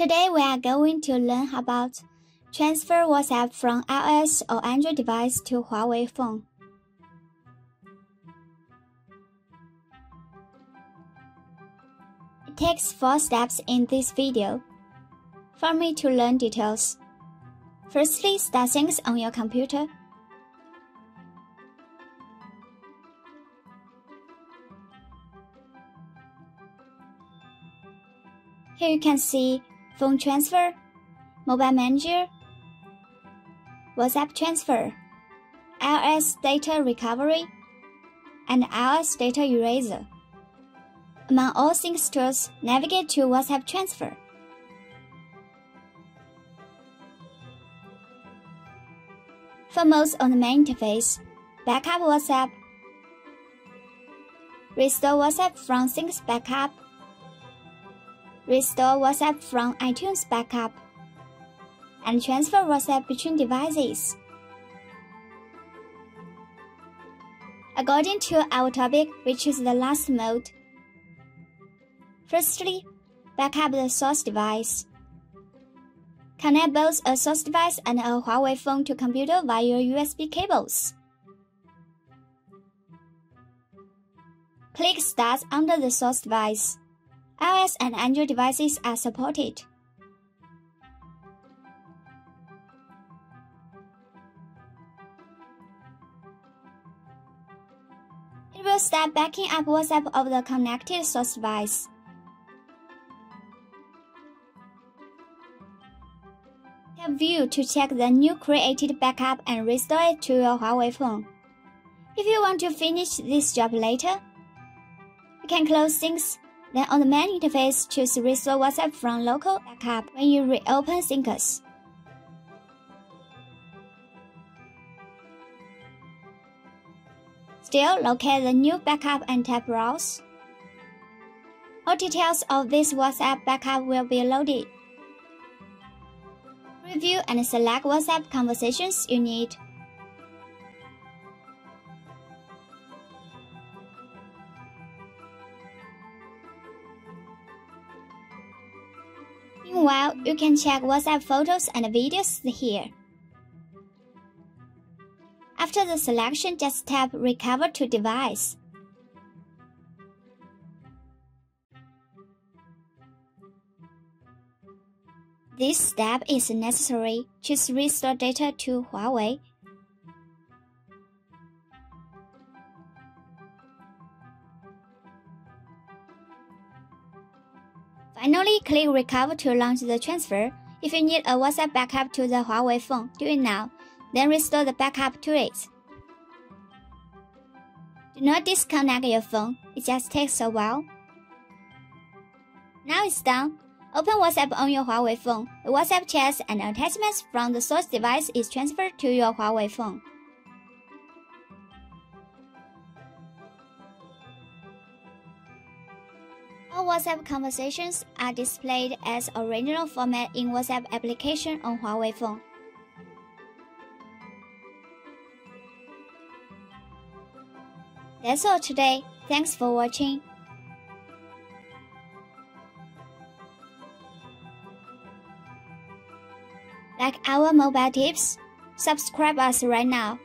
Today we are going to learn about transfer WhatsApp from iOS or Android device to Huawei phone. It takes four steps in this video. For me to learn details. Firstly, start Syncios on your computer. Here you can see phone transfer, mobile manager, WhatsApp transfer, iOS data recovery, and iOS data eraser. Among all Syncios tools, navigate to WhatsApp transfer. For most on the main interface, backup WhatsApp, restore WhatsApp from Syncios backup, restore WhatsApp from iTunes backup, and transfer WhatsApp between devices. According to our topic, which is the last mode. Firstly, backup the source device. Connect both a source device and a Huawei phone to computer via USB cables. Click Start under the source device iOS and Android devices are supported. It will start backing up WhatsApp of the connected source device. Tap View to check the new created backup and restore it to your Huawei phone. If you want to finish this job later, you can close Syncios then on the main interface, choose Restore WhatsApp from Local Backup when you reopen Syncios. Still, locate the new backup and tap Browse. All details of this WhatsApp backup will be loaded. Review and select WhatsApp conversations you need. Meanwhile, you can check WhatsApp photos and videos here. After the selection, just tap Recover to Device. This step is necessary. Choose Restore Data to Huawei Finally, click Recover to launch the transfer. If you need a WhatsApp backup to the Huawei phone, do it now. Then restore the backup to it. Do not disconnect your phone, it just takes a while. Now it's done. Open WhatsApp on your Huawei phone. The WhatsApp chats and attachments from the source device is transferred to your Huawei phone. All WhatsApp conversations are displayed as original format in WhatsApp application on Huawei phone. That's all today. Thanks for watching. Like our mobile tips? Subscribe us right now.